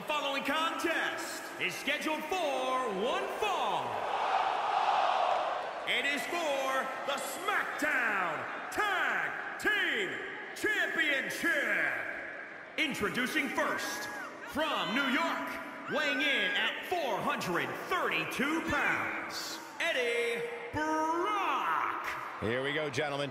The following contest is scheduled for one fall. It is for the SmackDown Tag Team Championship. Introducing first, from New York, weighing in at 432 pounds, Eddie Brock. Here we go, gentlemen.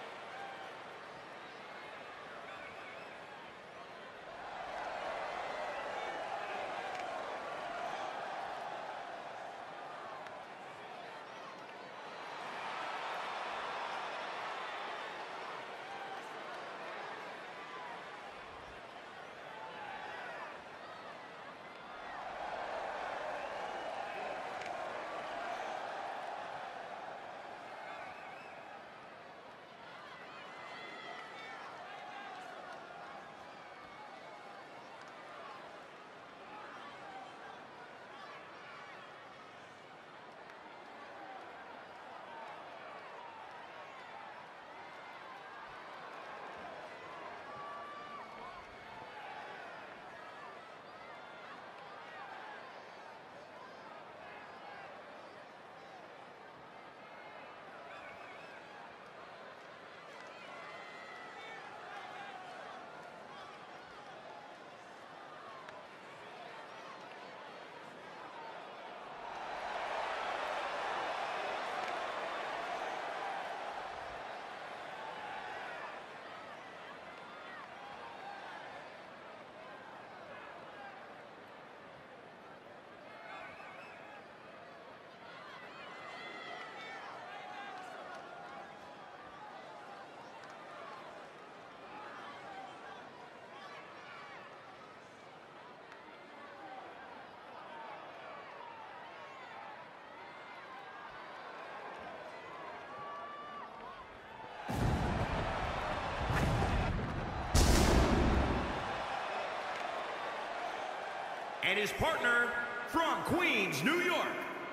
And his partner from Queens, New York,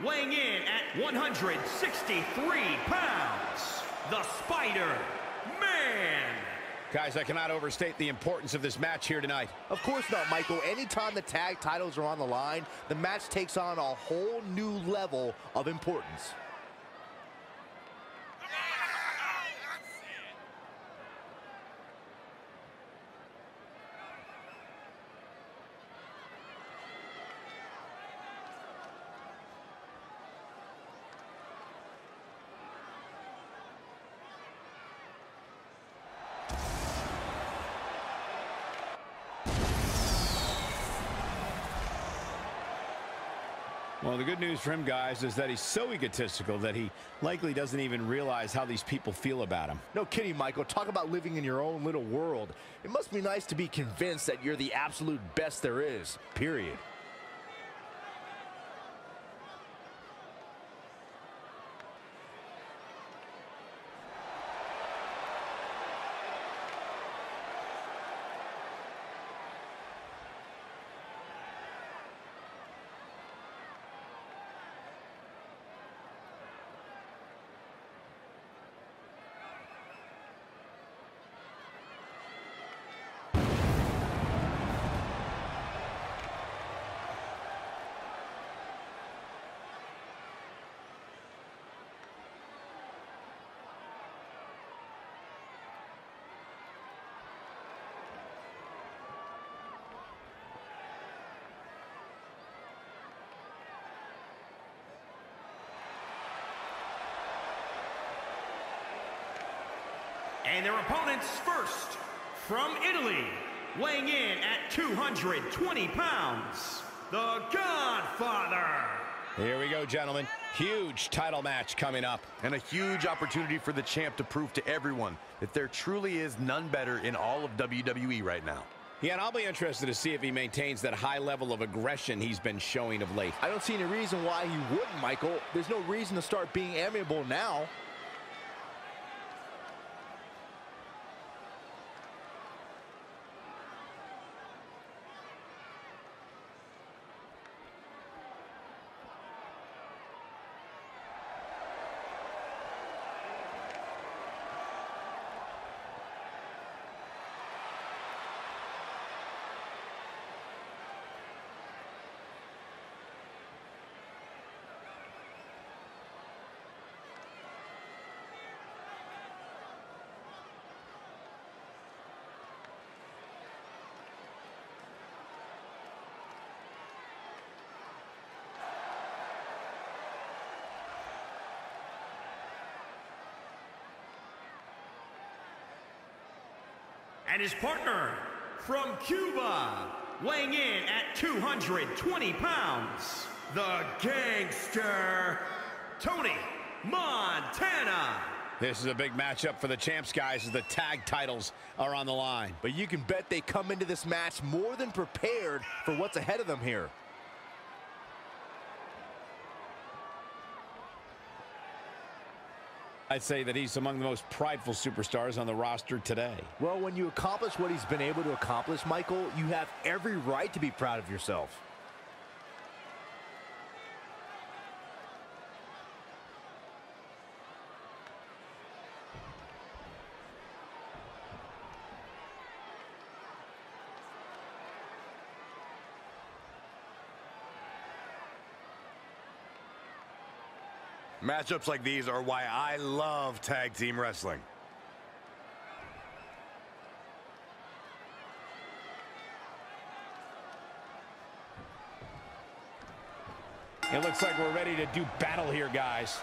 weighing in at 163 pounds, the Spider-Man. Guys, I cannot overstate the importance of this match here tonight. Of course not, Michael. Anytime the tag titles are on the line, the match takes on a whole new level of importance. Well, the good news for him, guys, is that he's so egotistical that he likely doesn't even realize how these people feel about him. No kidding, Michael. Talk about living in your own little world. It must be nice to be convinced that you're the absolute best there is, period. And their opponents first, from Italy, weighing in at 220 pounds, the Godfather. Here we go, gentlemen. Huge title match coming up. And a huge opportunity for the champ to prove to everyone that there truly is none better in all of WWE right now. Yeah, and I'll be interested to see if he maintains that high level of aggression he's been showing of late. I don't see any reason why he wouldn't, Michael. There's no reason to start being amiable now. And his partner from Cuba, weighing in at 220 pounds, the gangster, Tony Montana. This is a big matchup for the champs, guys, as the tag titles are on the line. But you can bet they come into this match more than prepared for what's ahead of them here. I'd say that he's among the most prideful superstars on the roster today. Well, when you accomplish what he's been able to accomplish, Michael, you have every right to be proud of yourself. Matchups like these are why I love tag team wrestling. It looks like we're ready to do battle here, guys.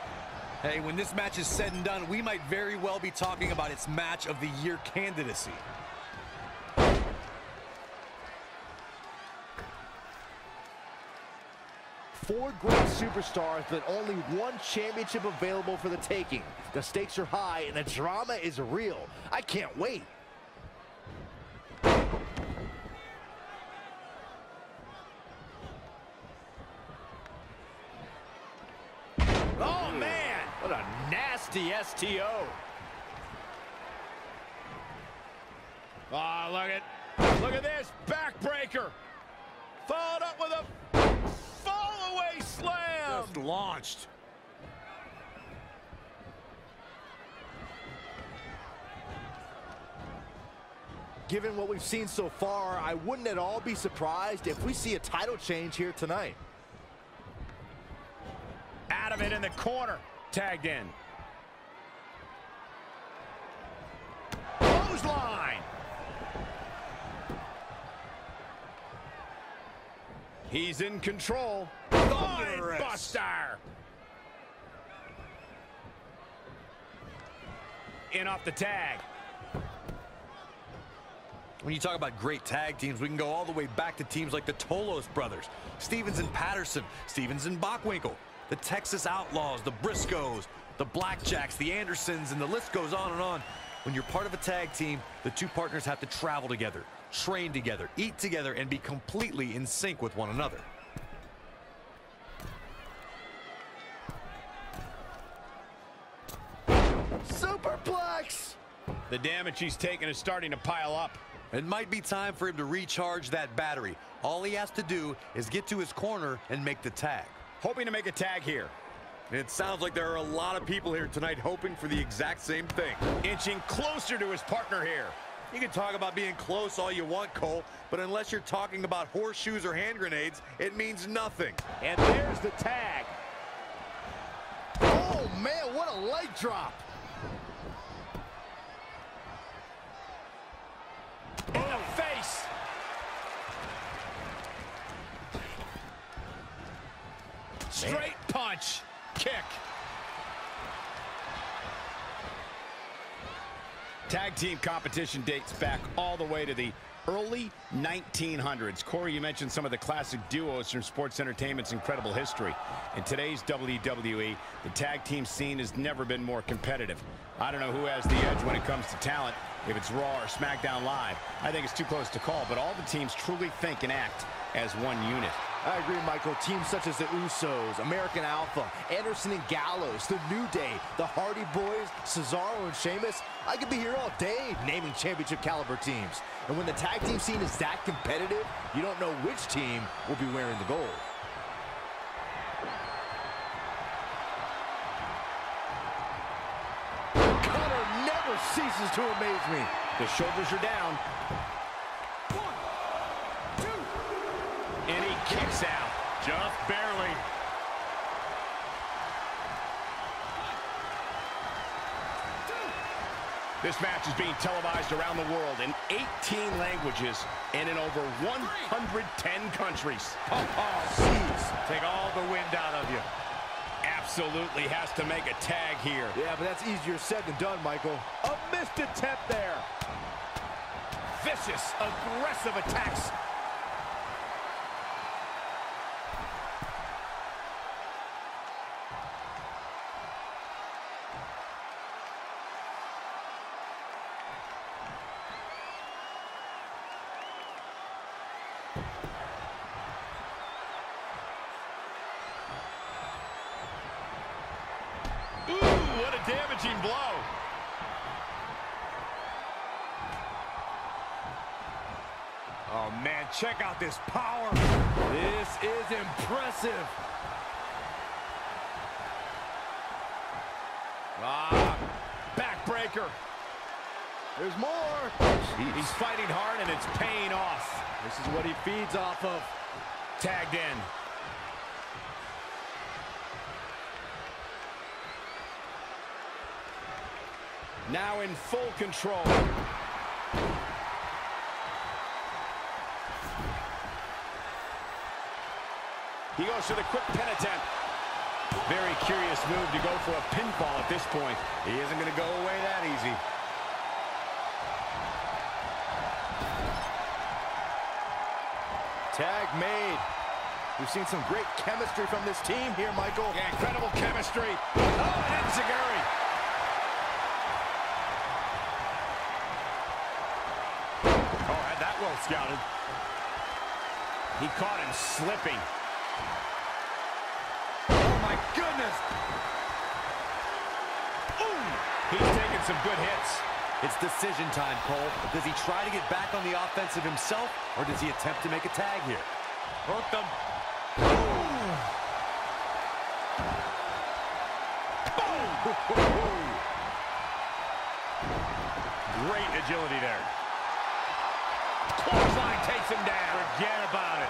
Hey, when this match is said and done, we might very well be talking about its match of the year candidacy. Four great superstars, but only one championship available for the taking. The stakes are high, and the drama is real. I can't wait. Oh, man! What a nasty STO. Oh, look at, look at this, backbreaker. Followed up with a fall away slam. Just launched. Given what we've seen so far, I wouldn't at all be surprised if we see a title change here tonight. Out of it in the corner, tagged in. Clothesline. He's in control. Thunderous. Buster. In off the tag. When you talk about great tag teams, we can go all the way back to teams like the Tolos brothers, Stevens and Patterson, Stevens and Bockwinkel, the Texas Outlaws, the Briscoes, the Blackjacks, the Andersons, and the list goes on and on. When you're part of a tag team, the two partners have to travel together, train together, eat together, and be completely in sync with one another. Superplex! The damage he's taken is starting to pile up. It might be time for him to recharge that battery. All he has to do is get to his corner and make the tag. Hoping to make a tag here. It sounds like there are a lot of people here tonight hoping for the exact same thing. Inching closer to his partner here. You can talk about being close all you want, Cole, but unless you're talking about horseshoes or hand grenades, it means nothing. And there's the tag. Oh, man, what a leg drop! In the face. Straight punch. Kick. Tag team competition dates back all the way to the early 1900s. Corey, you mentioned some of the classic duos from sports entertainment's incredible history. In today's WWE, the tag team scene has never been more competitive. I don't know who has the edge when it comes to talent, if it's Raw or SmackDown Live. I think it's too close to call, but all the teams truly think and act as one unit. I agree, Michael. Teams such as the Usos, American Alpha, Anderson and Gallows, The New Day, the Hardy Boys, Cesaro and Sheamus. I could be here all day naming championship caliber teams. And when the tag team scene is that competitive, you don't know which team will be wearing the gold. Never ceases to amaze me. The shoulders are down. And he kicks out. Just barely. This match is being televised around the world in 18 languages and in over 110 countries. Oh, oh, Jeez. Take all the wind out of you. Absolutely has to make a tag here. Yeah, but that's easier said than done, Michael. A missed attempt there. vicious, aggressive attacks. Check out this power. This is impressive. Ah, backbreaker. There's more. He's fighting hard and it's paying off. This is what he feeds off of. Tagged in. Now in full control. He goes for the quick pin attempt. Very curious move to go for a pinfall at this point. He isn't going to go away that easy. Tag made. We've seen some great chemistry from this team here, Michael. Yeah, incredible chemistry. Oh, and Enzuigiri. Oh, had that well scouted. He caught him slipping. Oh, my goodness. He's taking some good hits. It's decision time, Cole. Does he try to get back on the offensive himself, or does he attempt to make a tag here? Hooked him. Great agility there. Clothesline takes him down. Forget about it.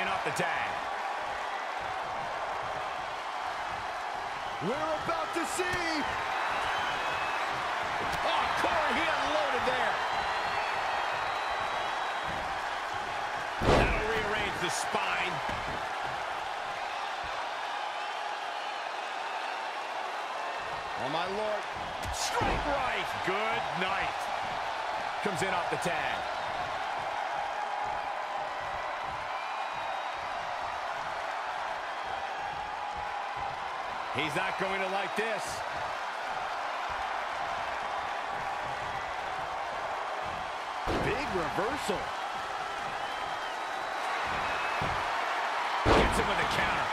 In off the tag. We're about to see. Oh, Corey, he unloaded there. That'll rearrange the spine. Oh, my Lord. Straight right. Good night. Comes in off the tag. He's not going to like this. Big reversal. Gets him with a counter.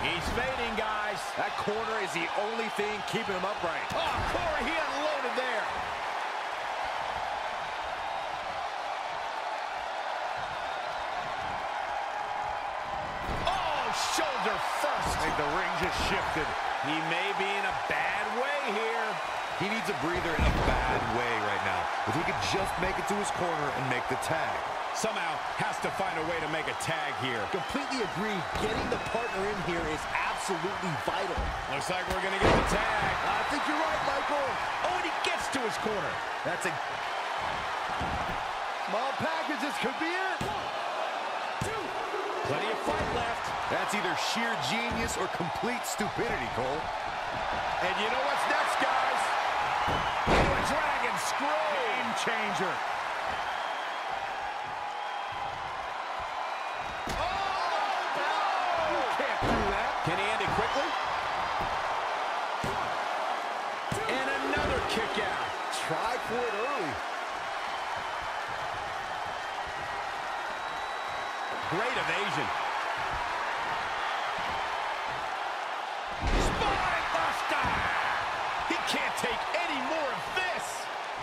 He's fading, guys. That corner is the only thing keeping him upright. Oh, Corey, he unloaded there. I think ring just shifted. He may be in a bad way here. He needs a breather in a bad way right now. If he could just make it to his corner and make the tag. Somehow has to find a way to make a tag here. Completely agree. Getting the partner in here is absolutely vital. Looks like we're going to get the tag. I think you're right, Michael. Oh, and he gets to his corner. That's a small package. This could be it. Plenty of fight left. That's either sheer genius or complete stupidity, Cole. And you know what's next, guys? A dragon screw. Game changer. Oh, can't do that. Can he end it quickly? And another kick out. Try for it early. Great evasion.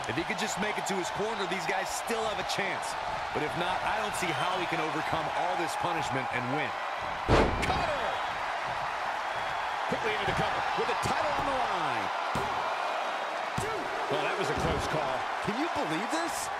If he could just make it to his corner, these guys still have a chance. But if not, I don't see how he can overcome all this punishment and win. Cutter. Quickly into the cover with the title on the line. Well, that was a close call. Can you believe this?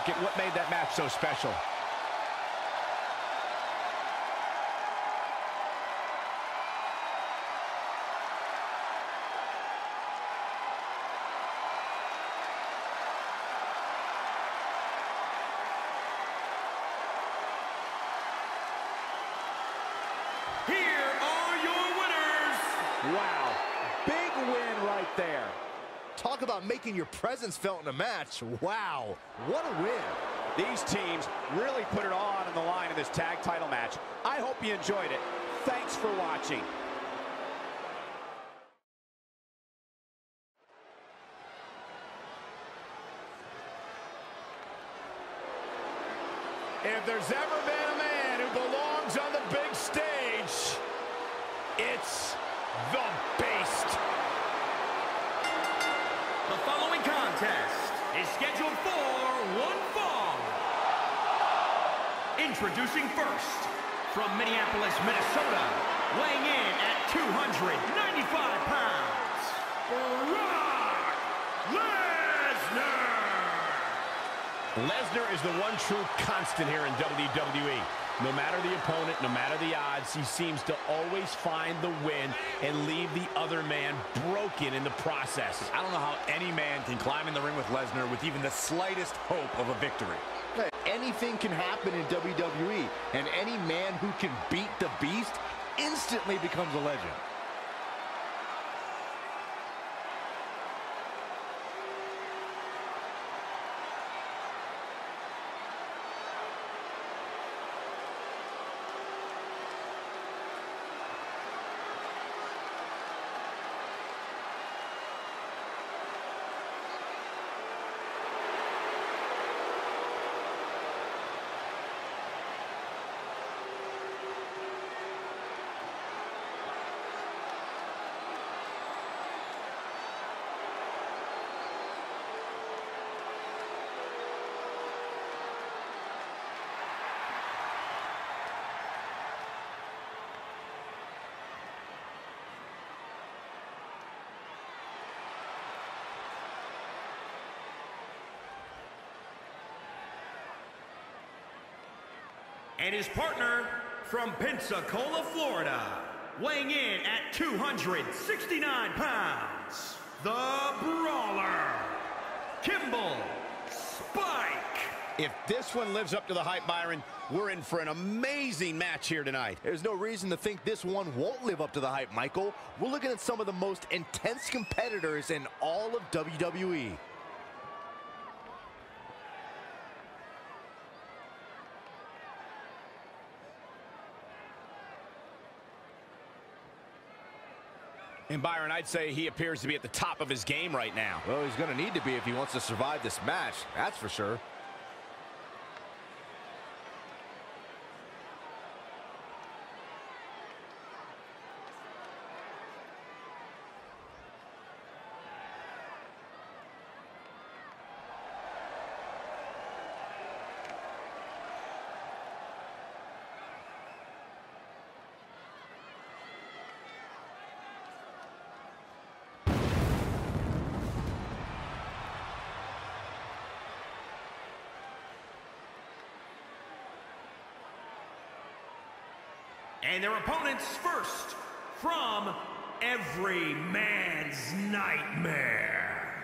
Look at what made that match so special. About making your presence felt in a match. Wow, what a win. These teams really put it all on the line in this tag title match. I hope you enjoyed it. Thanks for watching. If there's ever Introducing first, from Minneapolis, Minnesota, weighing in at 295 pounds, Brock Lesnar. Lesnar is the one true constant here in WWE. No matter the opponent, no matter the odds, he seems to always find the win and leave the other man broken in the process. I don't know how any man can climb in the ring with Lesnar with even the slightest hope of a victory. Hey, Anything can happen in WWE, and any man who can beat the Beast instantly becomes a legend. And his partner from Pensacola, Florida, weighing in at 269 pounds, the Brawler, Kimball Spike. If this one lives up to the hype, Byron, we're in for an amazing match here tonight. There's no reason to think this one won't live up to the hype, Michael. We're looking at some of the most intense competitors in all of. WWE. And Byron, I'd say he appears to be at the top of his game right now. Well, he's going to need to be if he wants to survive this match, that's for sure. And their opponents first, from every man's nightmare.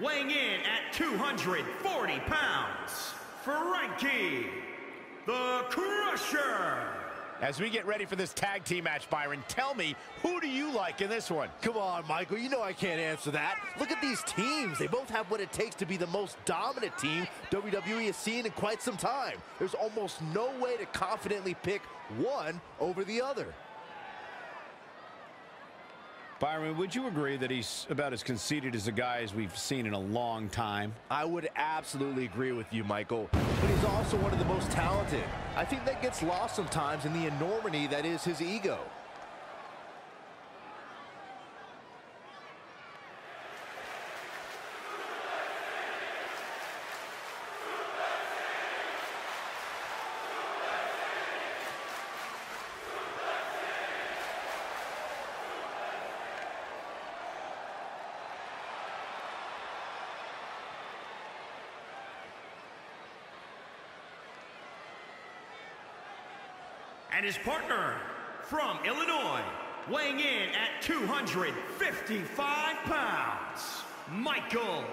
Weighing in at 240 pounds, Frankie the Crusher. As we get ready for this tag team match, Byron, tell me, who do you like in this one? Come on, Michael, you know I can't answer that. Look at these teams. They both have what it takes to be the most dominant team WWE has seen in quite some time. There's almost no way to confidently pick one over the other. Byron, would you agree that he's about as conceited as a guy as we've seen in a long time? I would absolutely agree with you, Michael. But he's also one of the most talented. I think that gets lost sometimes in the enormity that is his ego. And his partner from Illinois, weighing in at 255 pounds, Michael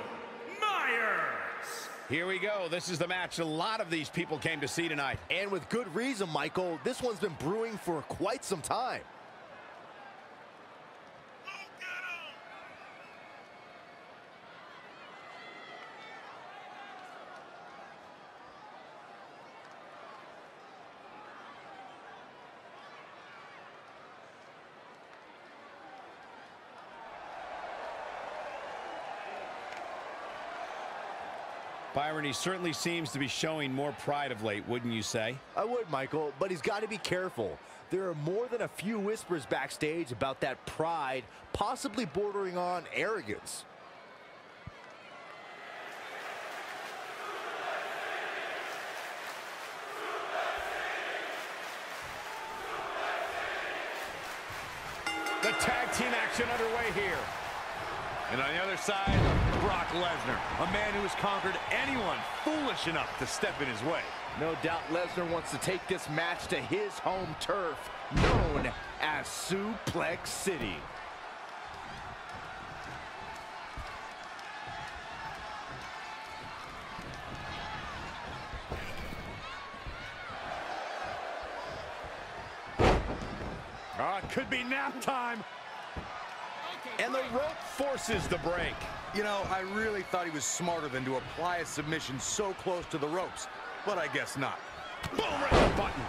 Myers. Here we go. This is the match a lot of these people came to see tonight. And with good reason, Michael. This one's been brewing for quite some time. Byron, he certainly seems to be showing more pride of late, wouldn't you say? I would, Michael, but he's got to be careful. There are more than a few whispers backstage about that pride, possibly bordering on arrogance. The tag team action underway here. And on the other side, Brock Lesnar, a man who has conquered anyone foolish enough to step in his way. No doubt Lesnar wants to take this match to his home turf, known as Suplex City. Oh, it could be nap time. And the rope forces the break. You know, I really thought he was smarter than to apply a submission so close to the ropes, but I guess not. Boom, right the button.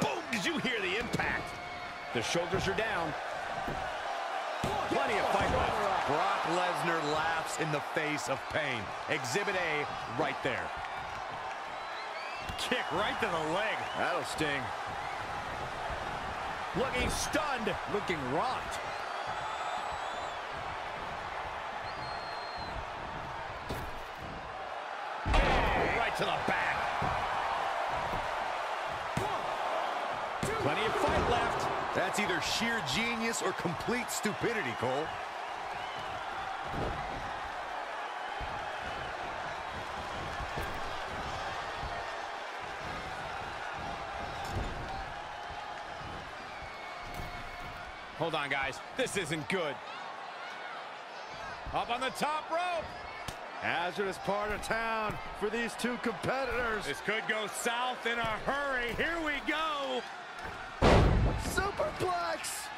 Boom, did you hear the impact? The shoulders are down. Plenty of fight left. Brock Lesnar laughs in the face of pain. Exhibit A right there. Kick right to the leg. That'll sting. Looking stunned. Looking rocked. Right to the back. Plenty of fight left. That's either sheer genius or complete stupidity, Cole. Hold on, guys. This isn't good. Up on the top rope. Hazardous part of town for these two competitors. This could go south in a hurry. Here we go. Superplex!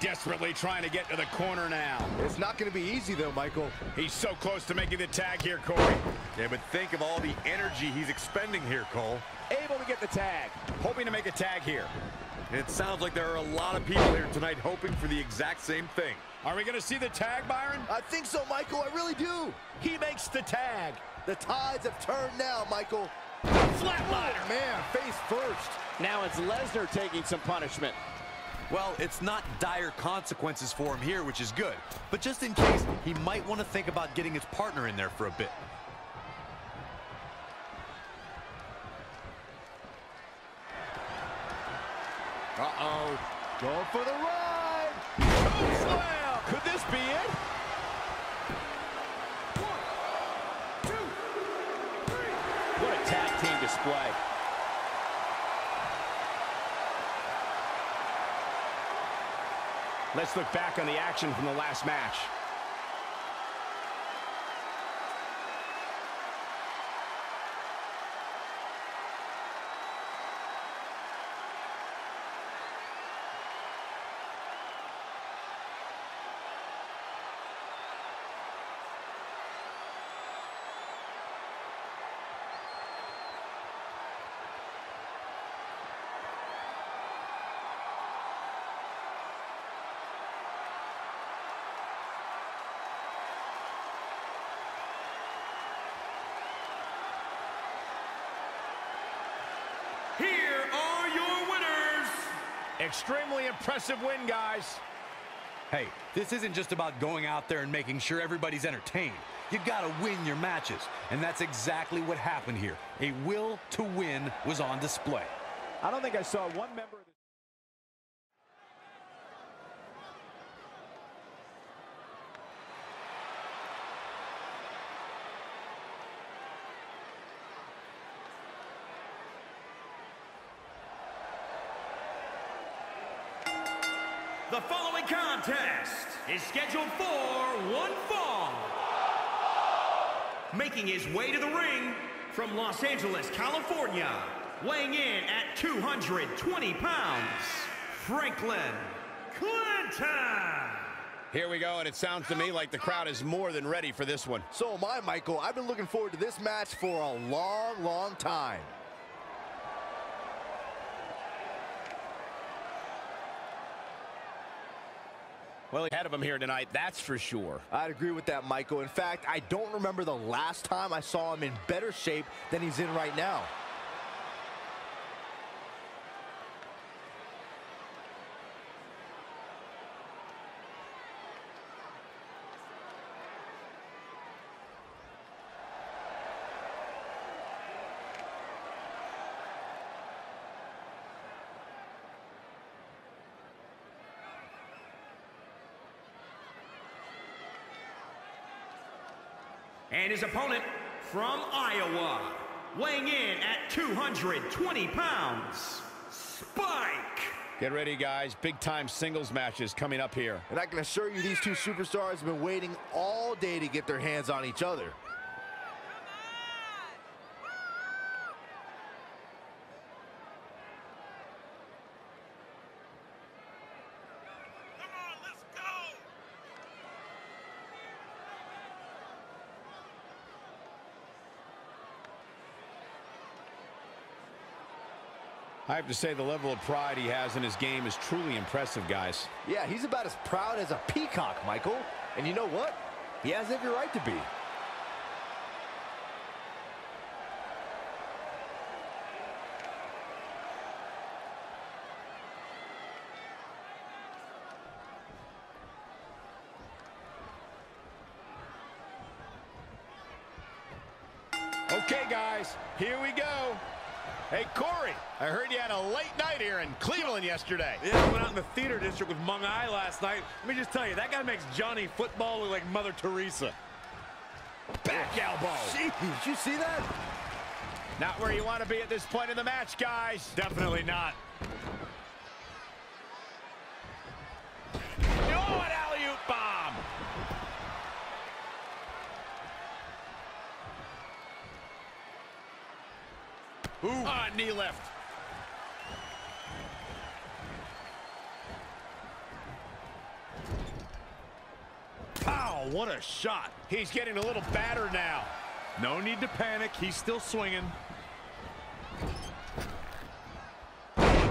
Desperately trying to get to the corner now. It's not going to be easy, though, Michael. He's so close to making the tag here, Corey. Yeah, but think of all the energy he's expending here, Cole. Able to get the tag. Hoping to make a tag here. It sounds like there are a lot of people here tonight hoping for the exact same thing. Are we going to see the tag, Byron? I think so, Michael. I really do. He makes the tag. The tides have turned now, Michael. Flatliner. Oh, man, face first. Now it's Lesnar taking some punishment. Well, it's not dire consequences for him here, which is good. But just in case, he might want to think about getting his partner in there for a bit. Uh-oh. Going for the ride. Choke slam. Could this be it? What a tag team display. Let's look back on the action from the last match. Here are your winners. Extremely impressive win, guys. Hey, this isn't just about going out there and making sure everybody's entertained. You've gotta win your matches. And that's exactly what happened here. A will to win was on display. I don't think I saw one member Making his way to the ring from Los Angeles, California, weighing in at 220 pounds, Franklin Clinton. Here we go, and it sounds to me like the crowd is more than ready for this one. So am I, Michael. I've been looking forward to this match for a long, long time. Well, ahead of him here tonight, that's for sure. I'd agree with that, Michael. In fact, I don't remember the last time I saw him in better shape than he's in right now. His opponent from Iowa, weighing in at 220 pounds, Spike. Get ready, guys. Big-time singles matches coming up here. And I can assure you these two superstars have been waiting all day to get their hands on each other. I have to say the level of pride he has in his game is truly impressive, guys. Yeah, he's about as proud as a peacock, Michael. And you know what? He has every right to be. Okay, guys, here we go. Hey, Corey, I heard you had a late night here in Cleveland yesterday. Yeah, I went out in the theater district with Mung Eye last night. Let me just tell you, that guy makes Johnny football look like Mother Teresa. Back elbow. Gee, did you see that? Not where you want to be at this point in the match, guys. Definitely not. Oh, an alley-oop bomb. Ooh. Ah, knee lift. Pow, what a shot. He's getting a little battered now. No need to panic. He's still swinging.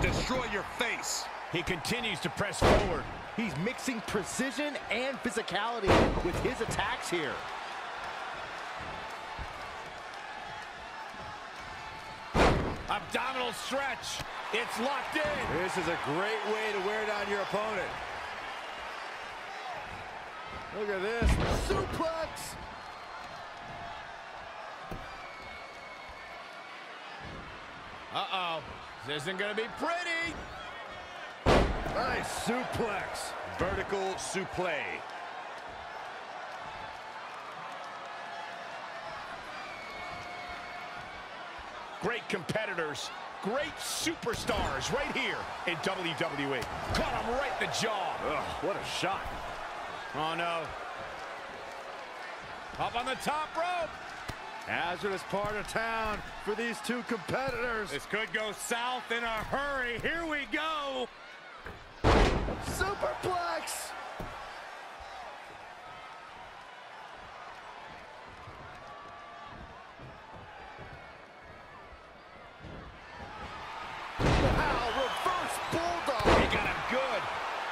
Destroy your face. He continues to press forward. He's mixing precision and physicality with his attacks here. Abdominal stretch. It's locked in. This is a great way to wear down your opponent. Look at this. Suplex! Uh-oh. This isn't going to be pretty. Nice suplex. Vertical suplex. Great competitors, great superstars right here in WWE. Caught him right in the jaw. Ugh, what a shot. Oh, no. Up on the top rope. Hazardous part of town for these two competitors. This could go south in a hurry. Here we go. Superplex! Wow, reverse bulldog! He got him good.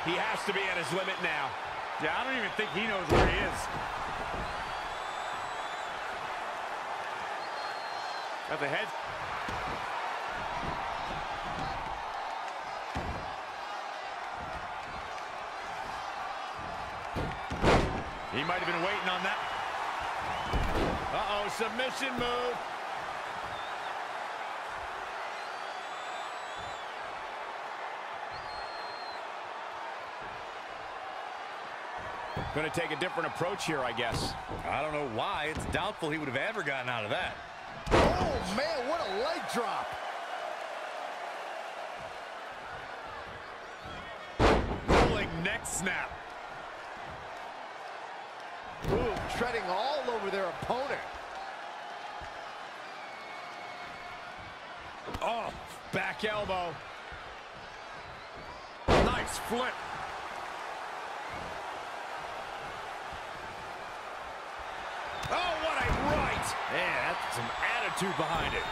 He has to be at his limit now. Yeah, I don't even think he knows where he is. At the head. He might have been waiting on that. Uh-oh, submission move. Going to take a different approach here, I guess. I don't know why. It's doubtful he would have ever gotten out of that. Oh, man, what a leg drop! Rolling neck snap. Ooh, treading all over their opponent. Oh, back elbow. Nice flip. Oh, what a Man, that's some attitude behind it.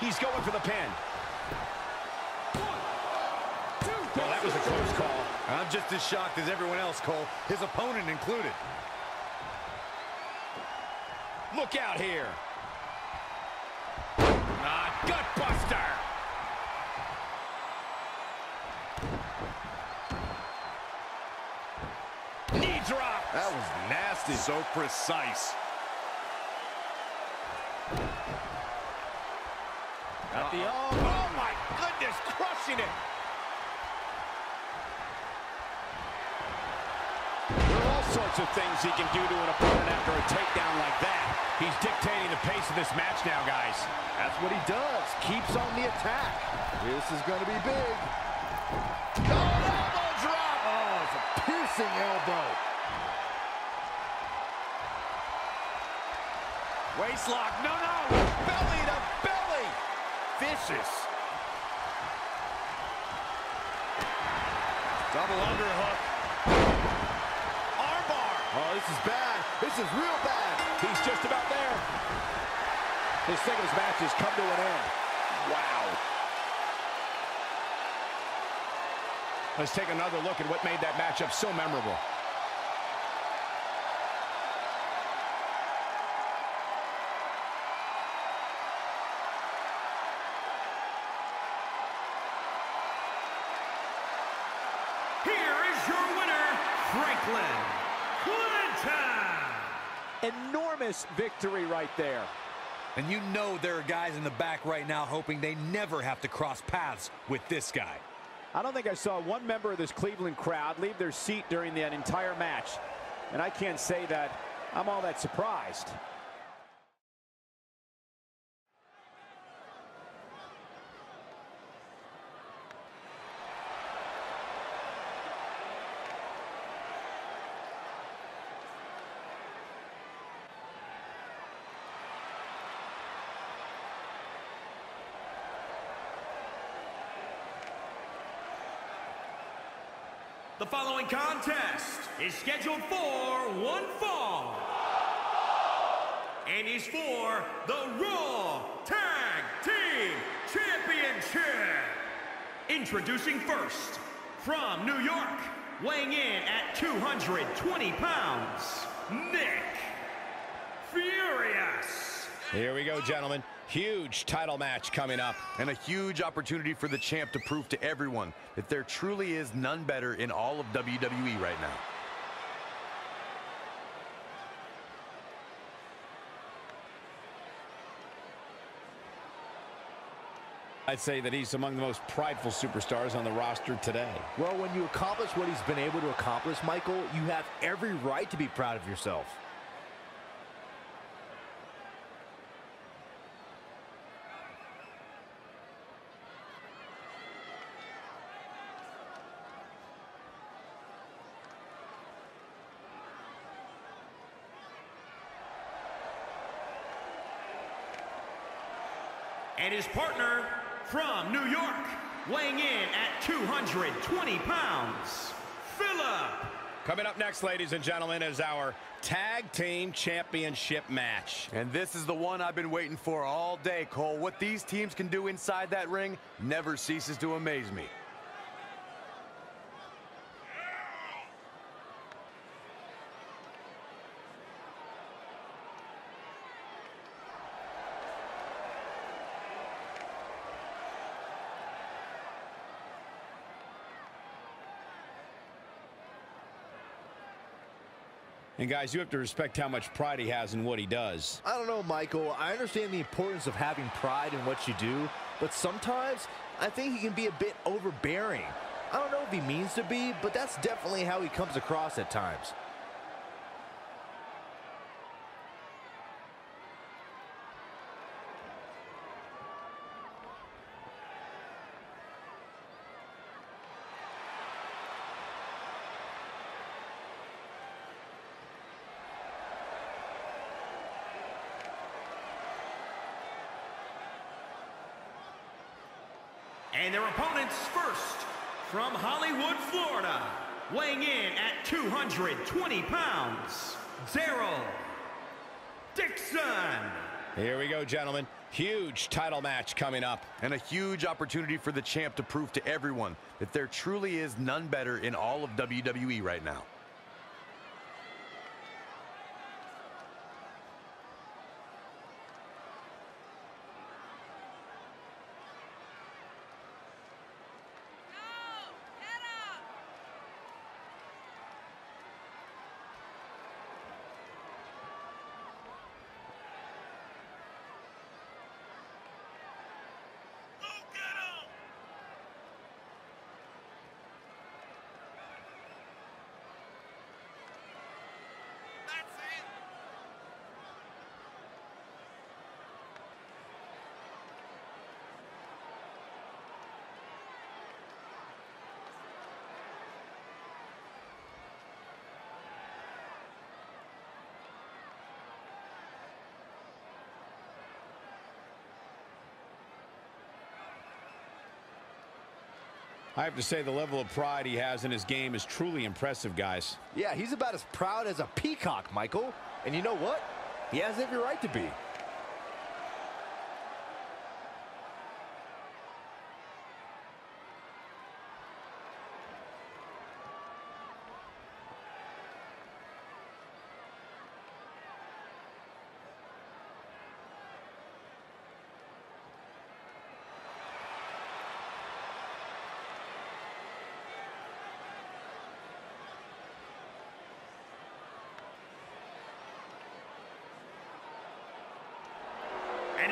He's going for the pin. Well, that was a close call. I'm just as shocked as everyone else, Cole, his opponent included. Look out here. Ah, gutbuster. Knee drop. That was nasty. So precise. At the oh, oh my goodness, crushing it. There are all sorts of things he can do to an opponent after a takedown like that. He's dictating the pace of this match now, guys. That's what he does. Keeps on the attack. This is going to be big. Oh, elbow drop. Oh, it's a piercing elbow. Waistlock, no, no, belly to belly. Vicious. Double underhook. Armbar. Oh, this is bad. This is real bad. He's just about there. His singles match has come to an end. Wow. Let's take another look at what made that matchup so memorable. Enormous victory right there. And you know there are guys in the back right now hoping they never have to cross paths with this guy. I don't think I saw one member of this Cleveland crowd leave their seat during that entire match. And I can't say that I'm all that surprised. The following contest is scheduled for one fall. And is for the Raw Tag Team Championship. Introducing first, from New York, weighing in at 220 pounds, Nick Furious. Here we go, gentlemen. Huge title match coming up. And a huge opportunity for the champ to prove to everyone that there truly is none better in all of WWE right now. I'd say that he's among the most prideful superstars on the roster today. Well, when you accomplish what he's been able to accomplish, Michael, you have every right to be proud of yourself. And his partner from New York, weighing in at 220 pounds, Philip. Coming up next, ladies and gentlemen, is our Tag Team Championship match. And this is the one I've been waiting for all day, Cole. What these teams can do inside that ring never ceases to amaze me. And guys, you have to respect how much pride he has in what he does. I don't know, Michael. I understand the importance of having pride in what you do, but sometimes I think he can be a bit overbearing. I don't know if he means to be, but that's definitely how he comes across at times. And their opponents first, from Hollywood, Florida, weighing in at 220 pounds, Daryl Dixon. Here we go, gentlemen. Huge title match coming up. And a huge opportunity for the champ to prove to everyone that there truly is none better in all of WWE right now. I have to say the level of pride he has in his game is truly impressive, guys. Yeah, he's about as proud as a peacock, Michael. And you know what? He has every right to be.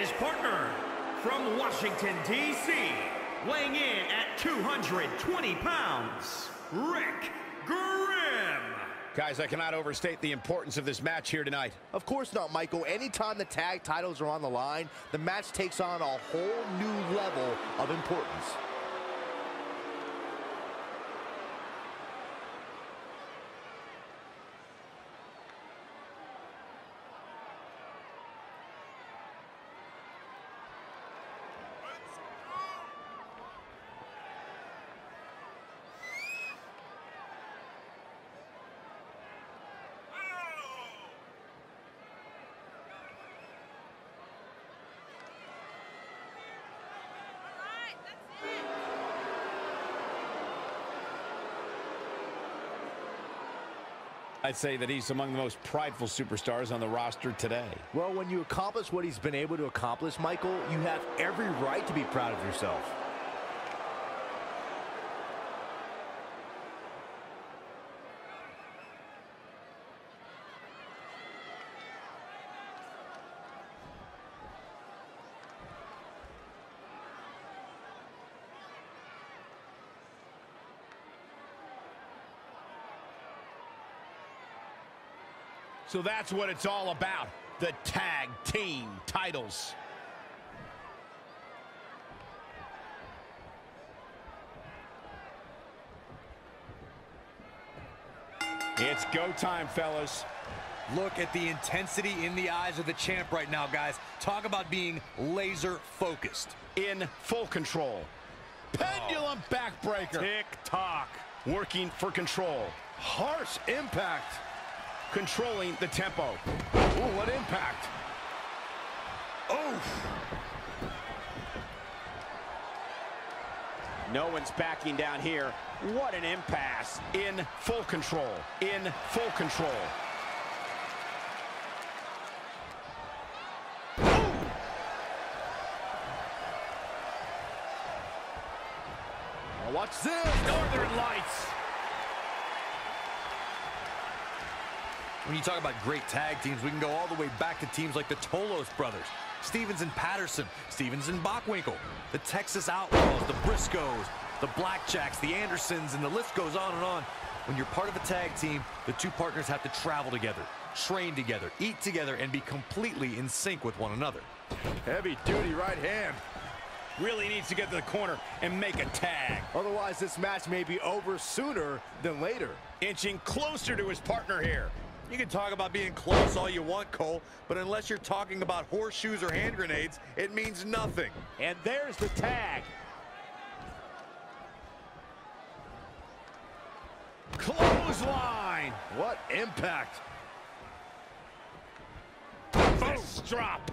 His partner from Washington, D.C., weighing in at 220 pounds, Rick Grimm. Guys, I cannot overstate the importance of this match here tonight. Of course not, Michael. Anytime the tag titles are on the line, the match takes on a whole new level of importance. I'd say that he's among the most prideful superstars on the roster today. Well, when you accomplish what he's been able to accomplish, Michael, you have every right to be proud of yourself. So that's what it's all about. The tag team titles. It's go time, fellas. Look at the intensity in the eyes of the champ right now, guys. Talk about being laser focused. In full control. Pendulum oh. backbreaker. Tick tock. Working for control. Harsh impact. Controlling the tempo. Ooh, what impact. Oof. No one's backing down here. What an impasse. In full control. In full control. Watch this. Northern Lights. When you talk about great tag teams, we can go all the way back to teams like the Tolos brothers, Stevens and Patterson, Stevens and Bockwinkel, the Texas Outlaws, the Briscoes, the Blackjacks, the Andersons, and the list goes on and on. When you're part of a tag team, the two partners have to travel together, train together, eat together, and be completely in sync with one another. Heavy duty right hand. Really needs to get to the corner and make a tag. Otherwise, this match may be over sooner than later. Inching closer to his partner here. You can talk about being close all you want, Cole, but unless you're talking about horseshoes or hand grenades, it means nothing. And there's the tag. Clothesline. What impact. Fist drop.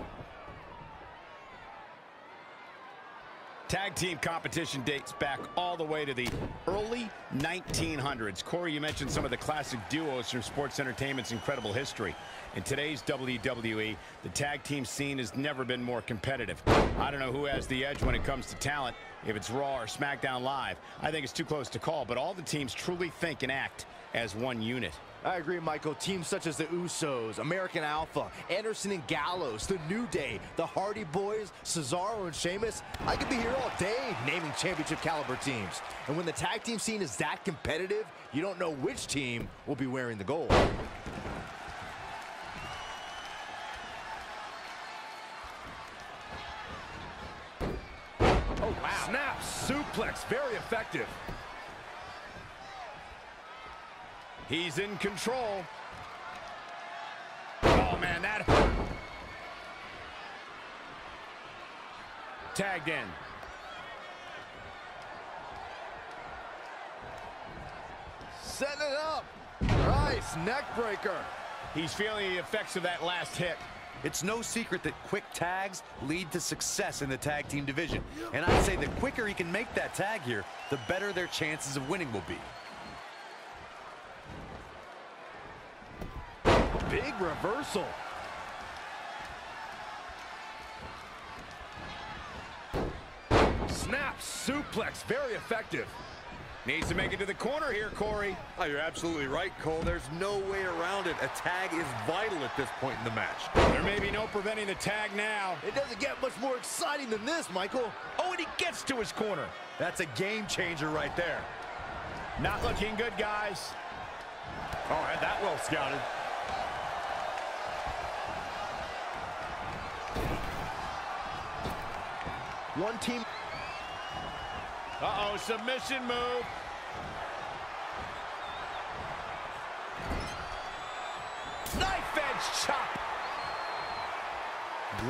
Tag team competition dates back all the way to the early 1900s. Corey, you mentioned some of the classic duos from sports entertainment's incredible history. In today's WWE, the tag team scene has never been more competitive. I don't know who has the edge when it comes to talent, if it's Raw or SmackDown Live. I think it's too close to call, but all the teams truly think and act as one unit. I agree, Michael. Teams such as the Usos, American Alpha, Anderson and Gallows, The New Day, the Hardy Boys, Cesaro and Sheamus. I could be here all day naming championship caliber teams. And when the tag team scene is that competitive, you don't know which team will be wearing the gold. Oh, wow. Snap suplex. Very effective. He's in control. Oh, man, that hurt. Tagged in. Setting it up. Nice neck breaker. He's feeling the effects of that last hit. It's no secret that quick tags lead to success in the tag team division. And I'd say the quicker he can make that tag here, the better their chances of winning will be. Big reversal. Snap suplex. Very effective. Needs to make it to the corner here, Corey. Oh, you're absolutely right, Cole. There's no way around it. A tag is vital at this point in the match. There may be no preventing the tag now. It doesn't get much more exciting than this, Michael. Oh, and he gets to his corner. That's a game changer right there. Not looking good, guys. Oh, had that well scouted. One team. Uh-oh, submission move. Knife edge chop.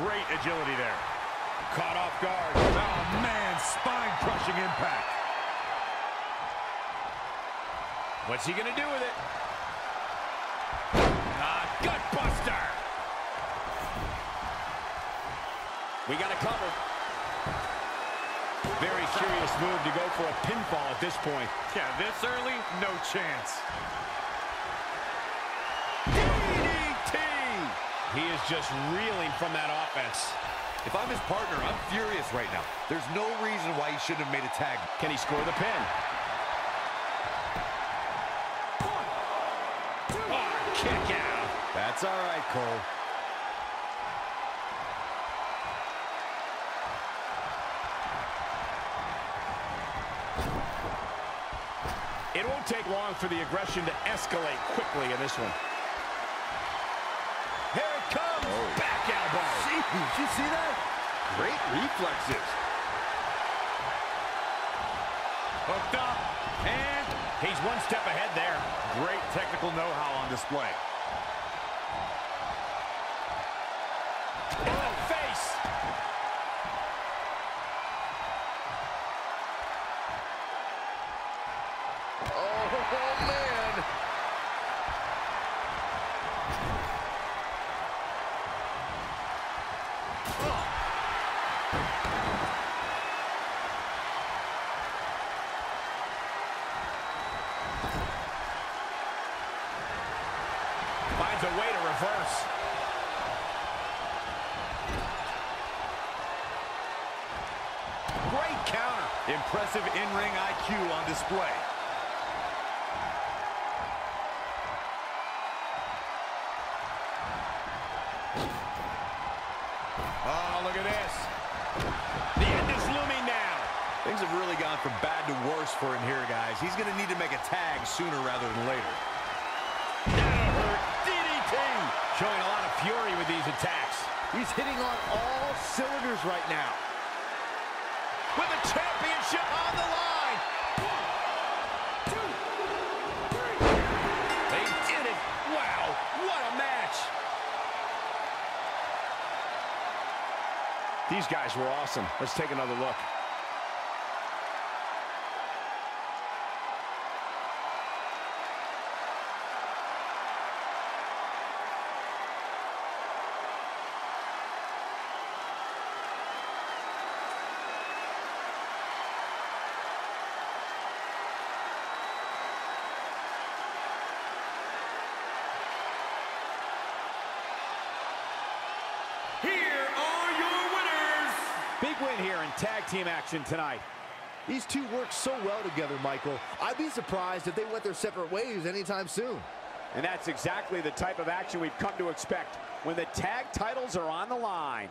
Great agility there. Caught off guard. Oh, man, spine-crushing impact. What's he gonna do with it? Ah, gut buster. We got a cover. Very curious move to go for a pinfall at this point. Yeah, this early, no chance. DDT! He is just reeling from that offense. If I'm his partner, I'm furious right now. There's no reason why he shouldn't have made a tag. Can he score the pin? Oh, kick out. That's all right, Cole. Won't take long for the aggression to escalate quickly in this one. Here it comes. Oh. Back elbow. Did you see that? Great reflexes. Hooked up. And he's one step ahead there. Great technical know-how on display. From bad to worse for him here, guys. He's going to need to make a tag sooner rather than later. That'll hurt. DDT. Showing a lot of fury with these attacks. He's hitting on all cylinders right now. With the championship on the line. They did it. Wow, what a match. These guys were awesome. Let's take another look. Team action tonight. These two work so well together, Michael. I'd be surprised if they went their separate ways anytime soon. And that's exactly the type of action we've come to expect when the tag titles are on the line.